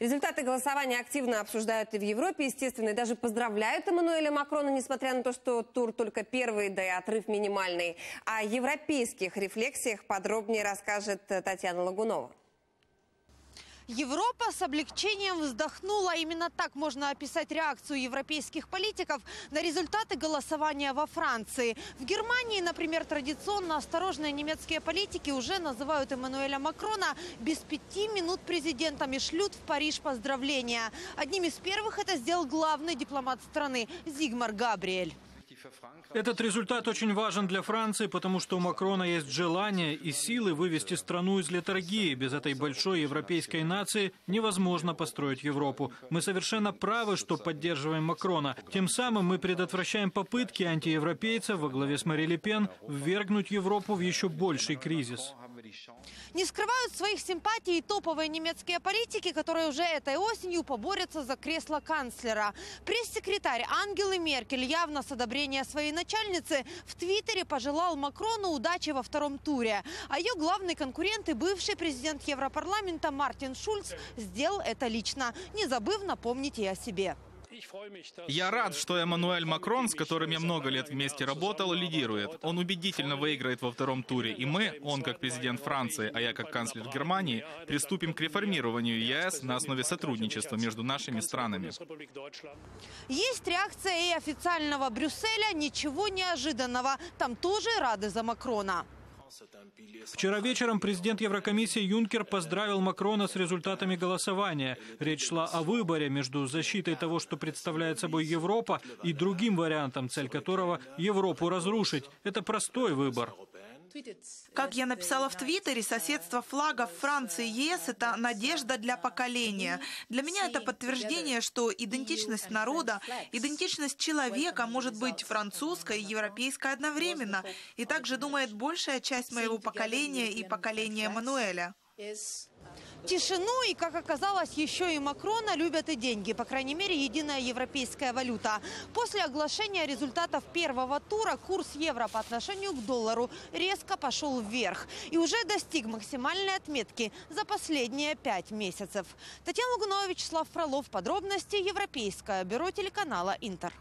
Результаты голосования активно обсуждают и в Европе, естественно, и даже поздравляют Эммануэля Макрона, несмотря на то, что тур только первый, да и отрыв минимальный. О европейских рефлексиях подробнее расскажет Татьяна Лагунова. Европа с облегчением вздохнула. Именно так можно описать реакцию европейских политиков на результаты голосования во Франции. В Германии, например, традиционно осторожные немецкие политики уже называют Эммануэля Макрона без пяти минут президентом и шлют в Париж поздравления. Одним из первых это сделал главный дипломат страны Зигмар Габриэль. Этот результат очень важен для Франции, потому что у Макрона есть желание и силы вывести страну из летаргии. Без этой большой европейской нации невозможно построить Европу. Мы совершенно правы, что поддерживаем Макрона. Тем самым мы предотвращаем попытки антиевропейцев во главе с Мари Ле Пен ввергнуть Европу в еще больший кризис. Не скрывают своих симпатий топовые немецкие политики, которые уже этой осенью поборются за кресло канцлера. Пресс-секретарь Ангелы Меркель явно с одобрения своей начальницы в Твиттере пожелал Макрону удачи во втором туре. А ее главный конкурент и бывший президент Европарламента Мартин Шульц сделал это лично, не забыв напомнить и о себе. Я рад, что Эммануэль Макрон, с которым я много лет вместе работал, лидирует. Он убедительно выиграет во втором туре, и мы, он как президент Франции, а я как канцлер Германии, приступим к реформированию ЕС на основе сотрудничества между нашими странами. Есть реакция и официального Брюсселя, ничего неожиданного. Там тоже рады за Макрона. Вчера вечером президент Еврокомиссии Юнкер поздравил Макрона с результатами голосования. Речь шла о выборе между защитой того, что представляет собой Европа, и другим вариантом, цель которого – Европу разрушить. Это простой выбор. Как я написала в Твиттере, соседство флагов Франции и ЕС – это надежда для поколения. Для меня это подтверждение, что идентичность народа, идентичность человека может быть французской и европейской одновременно. И также думает большая часть моего поколения и поколения Мануэля. Тишину и, как оказалось, еще и Макрона любят и деньги. По крайней мере, единая европейская валюта. После оглашения результатов первого тура курс евро по отношению к доллару резко пошел вверх. И уже достиг максимальной отметки за последние пять месяцев. Татьяна Лугунова, Вячеслав Фролов. Подробности Европейское бюро телеканала «Интер».